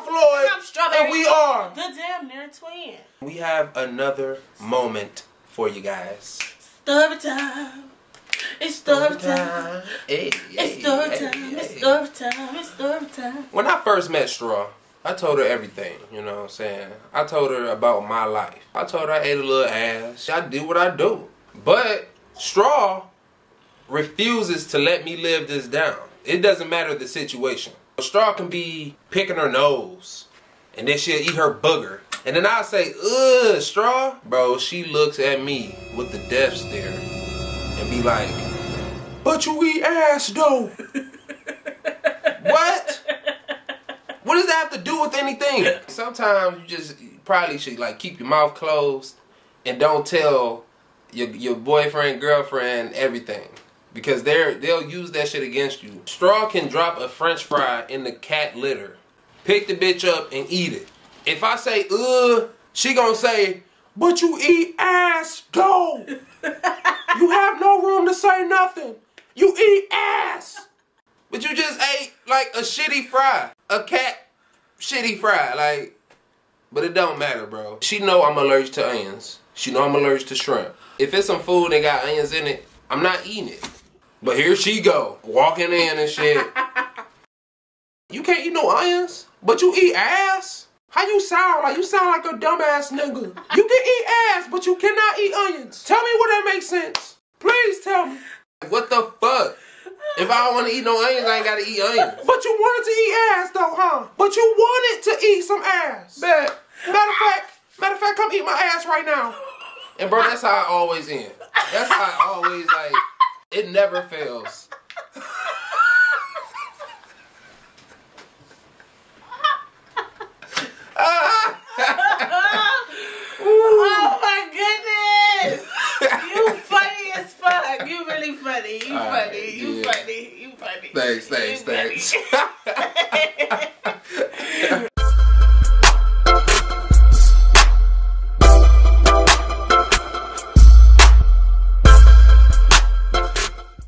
Floyd, and we are the damn near twin. We have another moment for you guys. Story time. It's story time. It's story time. It's story time. It's story time. When I first met Straw, I told her everything, you know what I'm saying? I told her about my life. I told her I ate a little ass. I do what I do. But Straw refuses to let me live this down. It doesn't matter the situation. Straw can be picking her nose, and then she'll eat her booger. And then I'll say, ugh, Straw. Bro, she looks at me with the death stare and be like, but you eat ass though. what? What does that have to do with anything? Sometimes you just probably should like keep your mouth closed and don't tell your your boyfriend, girlfriend everything. Because they're they'll use that shit against you. Straw can drop a french fry in the cat litter. Pick the bitch up and eat it. If I say ugh, she gonna say, but you eat ass go. you have no room to say nothing. You eat ass. But you just ate like a shitty fry. A cat shitty fry. Like, but it don't matter, bro. She know I'm allergic to onions. She know I'm allergic to shrimp. If it's some food that got onions in it, I'm not eating it. But here she go, walking in and shit. you can't eat no onions, but you eat ass? How you sound like? You sound like a dumbass nigga. You can eat ass, but you cannot eat onions. Tell me what that makes sense. Please tell me. What the fuck? If I don't want to eat no onions, I ain't gotta eat onions. But you wanted to eat ass though, huh? But you wanted to eat some ass. Bet. Matter of fact, matter of fact, come eat my ass right now. And bro, that's how I always end. That's how I always like. It never fails. Oh my goodness! You funny as fuck. You really funny. You right, funny. You yeah. funny. You funny. Thanks, thanks, You thanks.